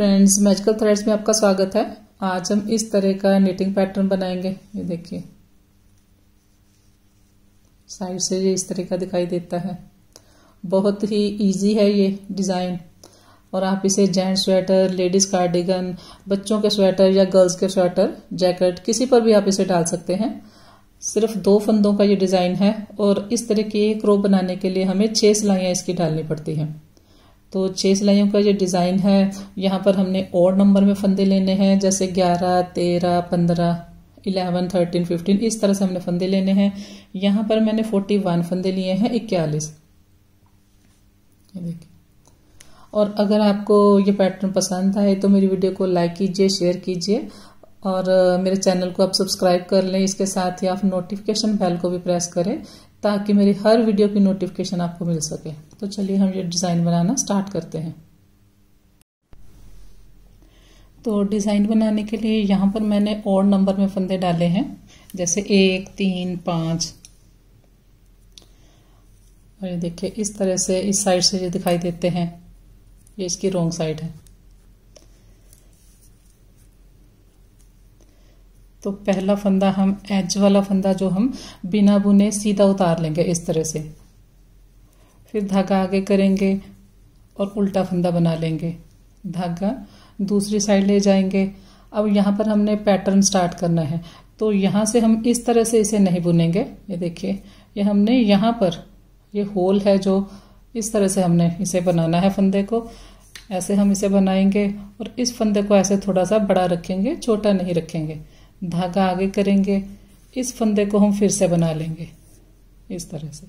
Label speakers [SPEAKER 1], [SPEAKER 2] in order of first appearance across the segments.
[SPEAKER 1] Friends magical threads में आपका स्वागत है। आज हम इस तरह का निटिंग पैटर्न बनाएँगे। ये देखिए। साइड से ये इस तरह का दिखाई देता है। बहुत ही इजी है ये डिज़ाइन और आप इसे जेंट्स स्वेटर लेडीज़ कार्डिगन बच्चों के स्वेटर या गर्ल्स के स्वेटर जैकेट किसी पर भी आप इसे डाल सकते हैं। सिर्फ़ दो फंदों का ये डिज़ाइन है और इस तरह की एक रो बनाने के लिए हमें छह सिलाइयाँ इसकी डालनी पड़ती हैं। तो छह सिलाइयों का ये डिज़ाइन है, यहाँ पर हमने और नंबर में फंदे लेने हैं, जैसे ग्यारह, तेरह, पंद्रह, इलेवन, थर्टीन, फिफ्टीन, इस तरह से हमने फंदे लेने हैं। यहाँ पर मैंने फोर्टी वन फंदे लिए हैं, इक्यालीस। और अगर आपको ये पैटर्न पसंद आए तो मेरी वीडियो को लाइक कीजिए, शेयर कीजिए, और मेरे चैनल को आप सब्सक्राइब कर लें। इसके साथ ही आप नोटिफिकेशन बेल को भी प्रेस करें ताकि मेरी हर वीडियो की नोटिफिकेशन आपको मिल सके। तो चलिए हम ये डिज़ाइन बनाना स्टार्ट करते हैं। तो डिज़ाइन बनाने के लिए यहाँ पर मैंने और नंबर में फंदे डाले हैं, जैसे एक, तीन, पाँच। और ये देखिए, इस तरह से इस साइड से ये दिखाई देते हैं। ये इसकी रोंग साइड है। तो पहला फंदा हम एज वाला फंदा जो हम बिना बुने सीधा उतार लेंगे इस तरह से। फिर धागा आगे करेंगे और उल्टा फंदा बना लेंगे। धागा दूसरी साइड ले जाएँगे। अब यहाँ पर हमने पैटर्न स्टार्ट करना है। तो यहाँ से हम इस तरह से इसे नहीं बुनेंगे। ये देखिए, ये हमने यहाँ पर ये होल है जो इस तरह से हमने इसे बनाना है फंदे को। ऐसे हम इसे बनाएँगे और इस फंदे को ऐसे थोड़ा सा बड़ा रखेंगे, छोटा नहीं रखेंगे। धागा आगे करेंगे, इस फंदे को हम फिर से बना लेंगे। इस तरह से।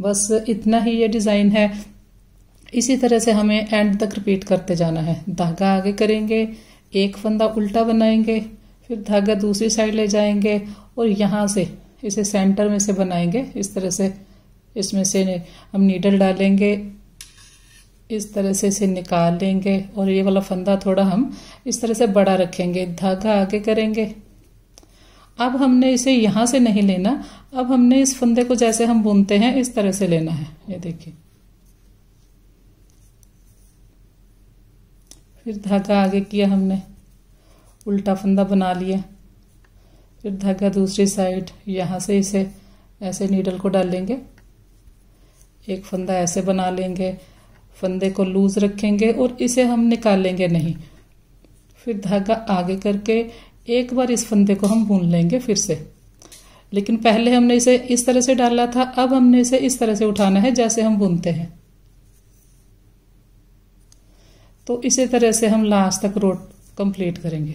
[SPEAKER 1] बस इतना ही ये डिज़ाइन है। इसी तरह से हमें एंड तक रिपीट करते जाना है। धागा आगे करेंगे, एक फंदा उल्टा बनाएँगे, फिर धागा दूसरी साइड ले जाएँगे और यहाँ से, इसे सेंटर में से बनाएँगे। इस तरह से इसमें से हम नीडल डालेंगे इस तरह से इसे निकाल लेंगे और ये वाला फंदा थोड़ा हम इस तरह से बड़ा रखेंगे, धागा आगे करेंगे। अब हमने इसे यहाँ से नहीं लेना। अब हमने इस फंदे को जैसे हम बुनते हैं, इस तरह से लेना है। ये देखिए। फिर धागा आगे किया हमने। उल्टा फंदा बना लिया। फिर धागा दूसरी साइड, यहाँ से इसे ऐसे नीडल को डालेंगे एक फंदा ऐसे बना लेंगे। फंदे को लूज रखेंगे और इसे हम निकालेंगे नहीं। फिर धागा आगे करके एक बार इस फंदे को हम बुन लेंगे फिर से। लेकिन पहले हमने इसे इस तरह से डाला था, अब हमने इसे इस तरह से उठाना है जैसे हम बुनते हैं। तो इसी तरह से हम लास्ट तक रोड कंप्लीट करेंगे।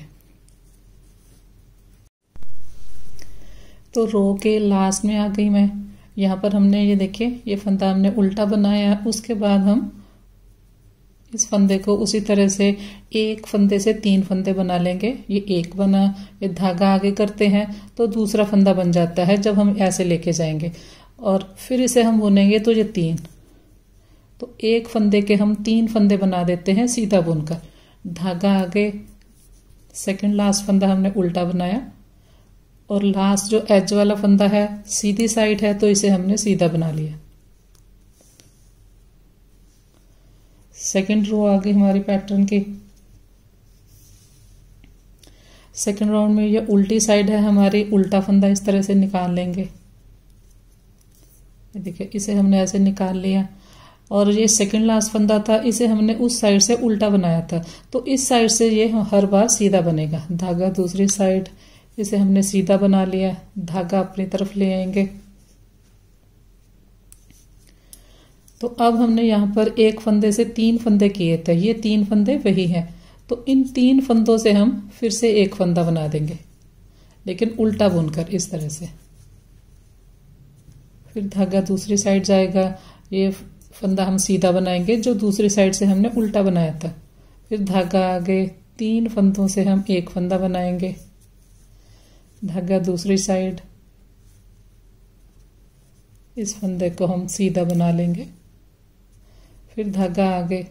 [SPEAKER 1] तो रो के लास्ट में आ गई मैं। यहाँ पर हमने ये देखिए, ये फंदा हमने उल्टा बनाया उसके बाद हम इस फंदे को उसी तरह से एक फंदे से तीन फंदे बना लेंगे। ये एक बना, ये धागा आगे करते हैं तो दूसरा फंदा बन जाता है जब हम ऐसे लेके जाएँगे। और फिर इसे हम बुनेंगे तो ये तीन। तो एक फंदे के हम तीन फंदे बना देते हैं सीधा बुनकर। धागा आगे सेकंड लास्ट फंदा हमने उल्टा बनाया। और लास्ट जो एज वाला फंदा है, सीधी साइड है तो इसे हमने सीधा बना लिया। सेकेंड रो आ गई हमारी पैटर्न की। सेकेंड राउंड में ये उल्टी साइड है, हमारी उल्टा फंदा इस तरह से निकाल लेंगे। देखिए, इसे हमने ऐसे निकाल लिया। और ये सेकंड लास्ट फंदा था, इसे हमने उस साइड से उल्टा बनाया था। तो इस साइड से ये हर बार सीधा बनेगा। धागा दूसरी साइड इसे हमने सीधा बना लिया। धागा अपनी तरफ़ ले आएँगे। तो अब हमने यहाँ पर एक फंदे से तीन फंदे किए थे। ये तीन फंदे वही हैं। तो इन तीन फंदों से हम फिर से एक फंदा बना देंगे। लेकिन उल्टा बुनकर इस तरह से। फिर धागा दूसरी साइड जाएगा। ये फंदा हम सीधा बनाएँगे, जो दूसरी साइड से हमने उल्टा बनाया था। फिर धागा आगे तीन फंदों से हम एक फंदा बनाएँगे। धागा दूसरी साइड। इस फंदे को हम सीधा बना लेंगे। फिर धागा आगे।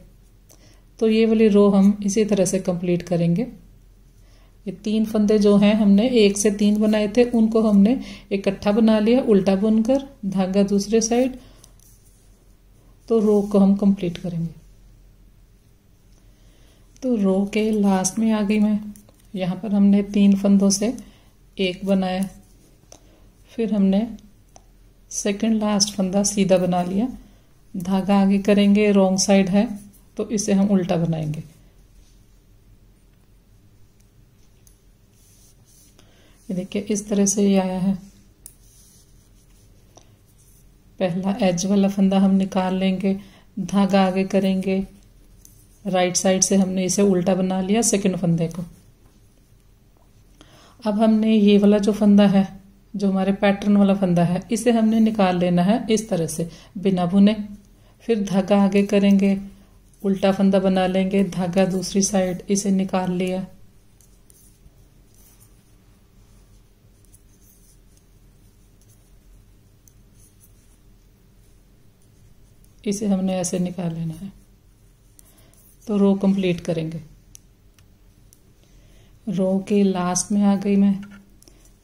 [SPEAKER 1] तो ये वाली रो हम इसी तरह से कंप्लीट करेंगे। ये तीन फंदे जो हैं, हमने एक से तीन बनाए थे, उनको हमने इकट्ठा बना लिया, उल्टा बुनकर, धागा दूसरे साइड तो रो को हम कंप्लीट करेंगे। तो रो के लास्ट में आ गई मैं। यहाँ पर हमने तीन फंदों से एक बनाया। फिर हमने सेकंड लास्ट फंदा सीधा बना लिया। धागा आगे करेंगे रॉन्ग साइड है तो इसे हम उल्टा बनाएँगे। ये देखिए, इस तरह से ये आया है। पहला एज वाला फंदा हम निकाल लेंगे, धागा आगे करेंगे राइट साइड से हमने इसे उल्टा बना लिया सेकंड फंदे को। अब हमने ये वाला जो फंदा है, जो हमारे पैटर्न वाला फंदा है, इसे हमने निकाल लेना है इस तरह से, बिना बुने फिर धागा आगे करेंगे, उल्टा फंदा बना लेंगे, धागा दूसरी साइड इसे निकाल लिया। इसे हमने ऐसे निकाल लेना है। तो रो कंप्लीट करेंगे। रो के लास्ट में आ गई मैं।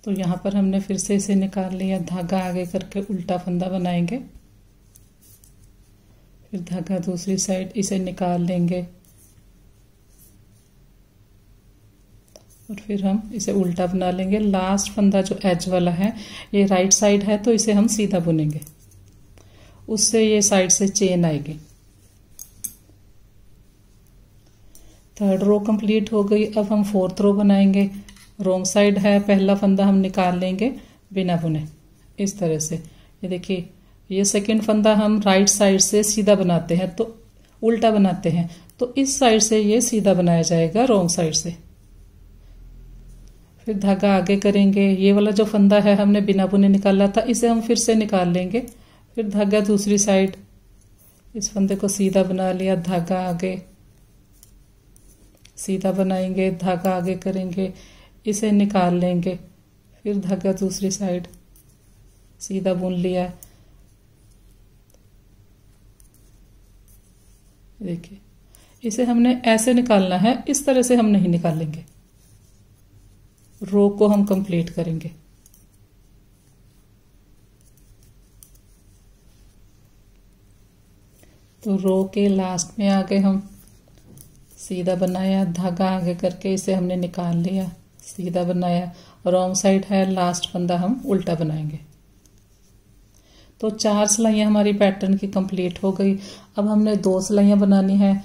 [SPEAKER 1] तो यहाँ पर हमने फिर से इसे निकाल लिया, धागा आगे करके उल्टा फंदा बनाएँगे। फिर धागा दूसरी साइड इसे निकाल लेंगे। और फिर हम इसे उल्टा बना लेंगे। लास्ट फंदा जो एज वाला है, ये राइट साइड है तो इसे हम सीधा बुनेंगे। उससे ये साइड से चेन आएगी। थर्ड रो कंप्लीट हो गई। अब हम फोर्थ रो बनाएँगे। रोंग साइड है, पहला फंदा हम निकाल लेंगे बिना बुने। इस तरह से। ये देखिए ये सेकेंड फंदा हम राइट साइड से सीधा बनाते हैं तो उल्टा बनाते हैं। तो इस साइड से ये सीधा बनाया जाएगा रोंग साइड से। फिर धागा आगे करेंगे। ये वाला जो फंदा है हमने बिना बुने निकाला था, इसे हम फिर से निकाल लेंगे। फिर धागा दूसरी साइड इस फंदे को सीधा बना लिया, धागा आगे। सीधा बनाएँगे, धागा आगे करेंगे, इसे निकाल लेंगे। फिर धागा दूसरी साइड सीधा बुन लिया। देखिए, इसे हमने ऐसे निकालना है, इस तरह से हम नहीं निकालेंगे। रो को हम कंप्लीट करेंगे। तो रो के लास्ट में आ गए हम सीधा बनाया, धागा आगे करके इसे हमने निकाल लिया, सीधा बनाया रॉन्ग साइड है लास्ट फंदा हम उल्टा बनाएँगे। तो चार सिलाइयाँ हमारी पैटर्न की कंप्लीट हो गई। अब हमने दो सिलाइयाँ बनानी है।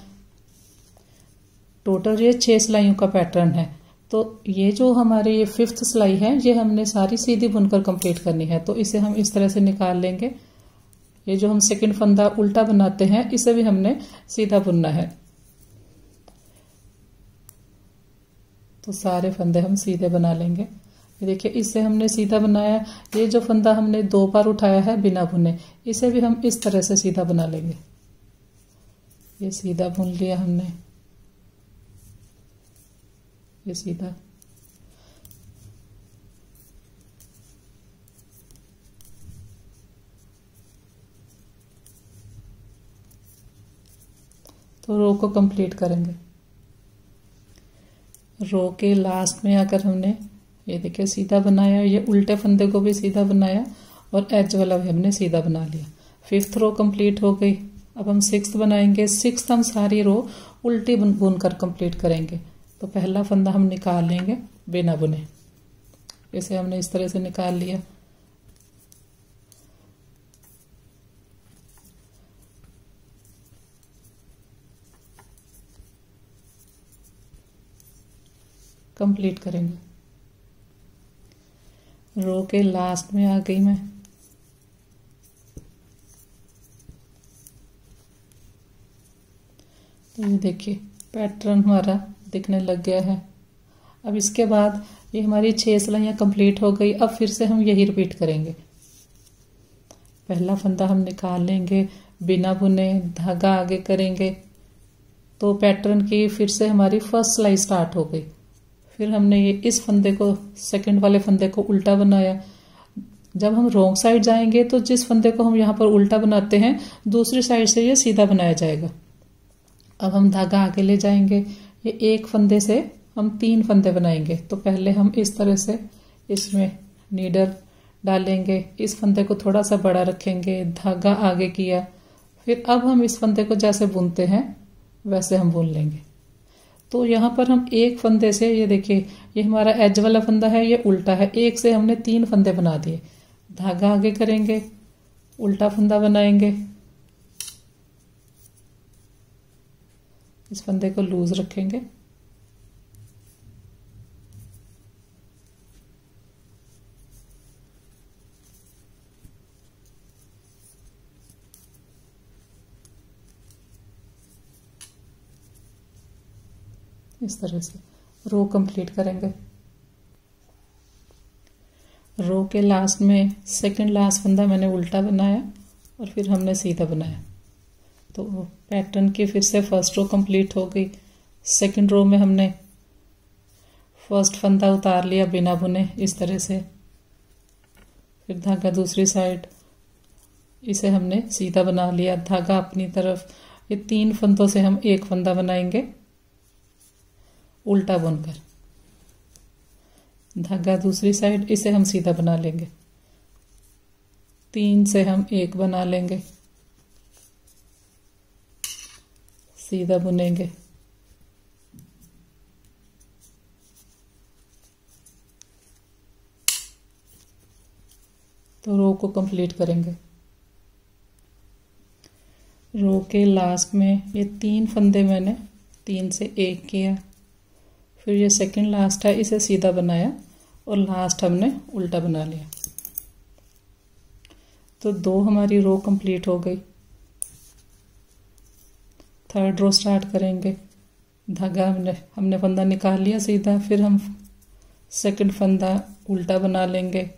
[SPEAKER 1] टोटल ये छह सिलाइयों का पैटर्न है। तो ये जो हमारी ये फिफ्थ सिलाई है, ये हमने सारी सीधी बुनकर कंप्लीट करनी है। तो इसे हम इस तरह से निकाल लेंगे। ये जो हम सेकंड फंदा उल्टा बनाते हैं, इसे भी हमने सीधा बुनना है। तो सारे फंदे हम सीधे बना लेंगे। देखिए इससे हमने सीधा बनाया। ये जो फंदा हमने दो बार उठाया है बिना बुने इसे भी हम इस तरह से सीधा बना लेंगे। ये सीधा बुन लिया हमने। ये सीधा। तो रो को कंप्लीट करेंगे। रो के लास्ट में आकर हमने ये देखिए, सीधा बनाया, ये उल्टे फंदे को भी सीधा बनाया और एज वाला भी हमने सीधा बना लिया। फिफ्थ रो कंप्लीट हो गई। अब हम सिक्स बनाएँगे। सिक्स हम सारी रो उल्टी बुन बुन कर कंप्लीट करेंगे। तो पहला फंदा हम निकाल लेंगे बिना बुने। इसे हमने इस तरह से निकाल लिया। कंप्लीट करेंगे। रो के लास्ट में आ गई मैं। तो ये देखिए पैटर्न हमारा दिखने लग गया है। अब इसके बाद ये हमारी छह सिलाइयाँ कंप्लीट हो गई, अब फिर से हम यही रिपीट करेंगे। पहला फंदा हम निकाल लेंगे, बिना बुने धागा आगे करेंगे। तो पैटर्न की फिर से हमारी फ़र्स्ट सिलाई स्टार्ट हो गई। फिर हमने ये इस फंदे को सेकंड वाले फंदे को उल्टा बनाया। जब हम रोंग साइड जाएँगे तो जिस फंदे को हम यहाँ पर उल्टा बनाते हैं, दूसरी साइड से ये सीधा बनाया जाएगा। अब हम धागा आगे ले जाएँगे। ये एक फंदे से हम तीन फंदे बनाएँगे। तो पहले हम इस तरह से इसमें नीडर डालेंगे। इस फंदे को थोड़ा सा बड़ा रखेंगे, धागा आगे किया। फिर अब हम इस फंदे को जैसे बुनते हैं, वैसे हम बुन लेंगे। तो यहाँ पर हम एक फंदे से, ये देखिए, ये हमारा एज वाला फंदा है, ये उल्टा है। एक से हमने तीन फंदे बना दिए। धागा आगे करेंगे, उल्टा फंदा बनाएँगे। इस फंदे को लूज रखेंगे। इस तरह से। रो कंप्लीट करेंगे। रो के लास्ट में सेकंड लास्ट फंदा मैंने उल्टा बनाया और फिर हमने सीधा बनाया। तो पैटर्न की फिर से फ़र्स्ट रो कंप्लीट हो गई। सेकंड रो में हमने फ़र्स्ट फंदा उतार लिया बिना बुने इस तरह से। फिर धागा दूसरी साइड इसे हमने सीधा बना लिया। धागा अपनी तरफ़, ये तीन फंदों से हम एक फंदा बनाएँगे। उल्टा बुनकर। धागा दूसरी साइड इसे हम सीधा बना लेंगे। तीन से हम एक बना लेंगे। सीधा बुनेंगे। तो रो को कंप्लीट करेंगे। रो के लास्ट में ये तीन फंदे मैंने, तीन से एक किया। फिर ये सेकंड लास्ट है, इसे सीधा बनाया और लास्ट हमने उल्टा बना लिया। तो दो हमारी रो कंप्लीट हो गई। थर्ड रो स्टार्ट करेंगे। धागा हमने हमने फंदा निकाल लिया सीधा, फिर हम सेकंड फंदा उल्टा बना लेंगे।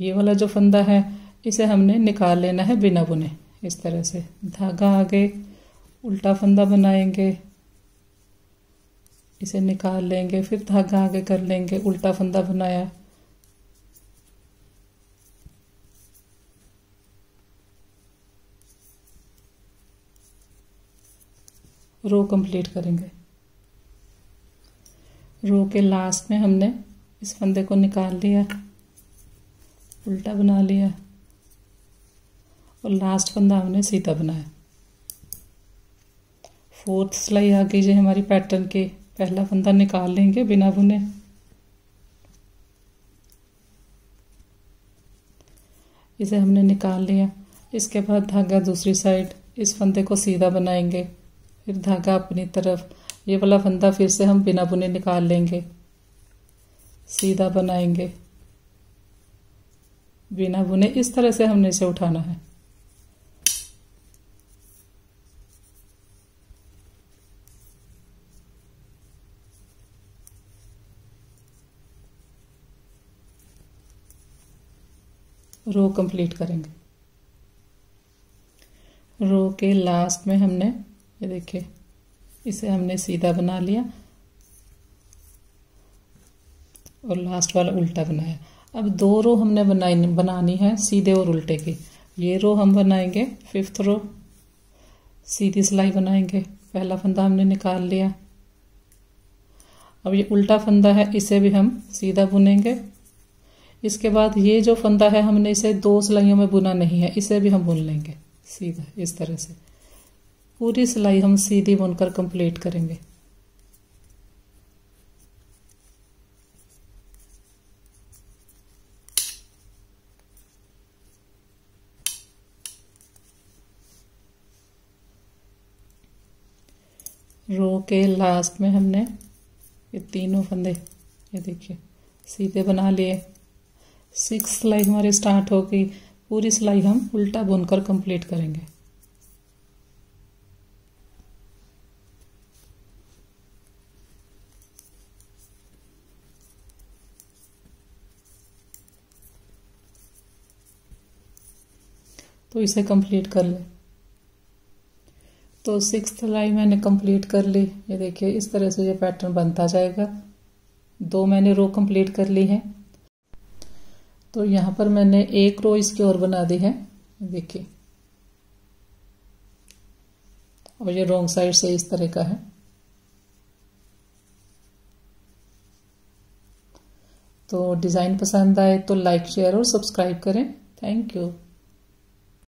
[SPEAKER 1] ये वाला जो फंदा है, इसे हमने निकाल लेना है बिना बुने, इस तरह से। धागा आगे, उल्टा फंदा बनाएँगे। इसे निकाल लेंगे, फिर धागा आगे कर लेंगे, उल्टा फंदा बनाया। रो कंप्लीट करेंगे। रो के लास्ट में हमने इस फंदे को निकाल लिया, उल्टा बना लिया, और लास्ट फंदा हमने सीधा बनाया। फोर्थ सिलाई आ गई जो हमारी पैटर्न के। पहला फंदा निकाल लेंगे बिना बुने। इसे हमने निकाल लिया। इसके बाद धागा दूसरी साइड, इस फंदे को सीधा बनाएँगे। फिर धागा अपनी तरफ़। ये वाला फंदा फिर से हम बिना बुने निकाल लेंगे। सीधा बनाएँगे। बिना बुने इस तरह से हमने इसे उठाना है। रो कंप्लीट करेंगे। रो के लास्ट में हमने, ये देखिए, इसे हमने सीधा बना लिया और लास्ट वाला उल्टा बनाया। अब दो रो हमने बनाई, बनानी है सीधे और उल्टे की। ये रो हम बनाएँगे फिफ्थ रो सीधी सिलाई बनाएँगे, पहला फंदा हमने निकाल लिया। अब ये उल्टा फंदा है, इसे भी हम सीधा बुनेंगे। इसके बाद ये जो फंदा है, हमने इसे दो सिलाइयों में बुना नहीं है। इसे भी हम बुन लेंगे, सीधा, इस तरह से। पूरी सिलाई हम सीधी बुनकर कंप्लीट करेंगे। रो के लास्ट में हमने ये तीनों फंदे, ये देखिए, सीधे बना लिए। सिक्स सिलाई हमारी स्टार्ट हो गई। पूरी सिलाई हम उल्टा बुनकर कंप्लीट करेंगे। तो इसे कंप्लीट कर ले। तो सिक्स सिलाई मैंने कंप्लीट कर ली। ये देखिए, इस तरह से ये पैटर्न बनता जाएगा। दो मैंने रो कंप्लीट कर ली है। तो यहाँ पर मैंने एक रो इसकी और बना दी है। देखिए। और ये रोंग साइड से इस तरह का है। तो डिज़ाइन पसंद आए तो लाइक शेयर और सब्सक्राइब करें। Thank you